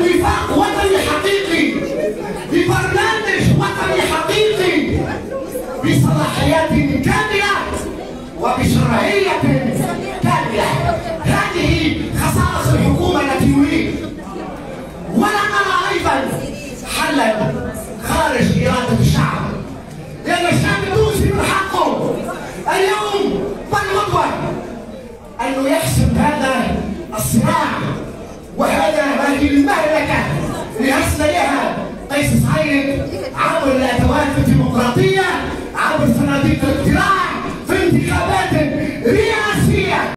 وفاق وطني حقيقي. ببرنامج وطني حقيقي. بصلاحيات كاملة وبشرعية كاملة. هذه خصائص الحكومة التي نريد ولا نرى أيضا حلا خارج إرادة الشعب. لأن الشعب التونسي من حقه. اليوم والغدوة أنه يحسب هذا الصراع وهذا هذه المهنة perhatian, harus senanti terjerat.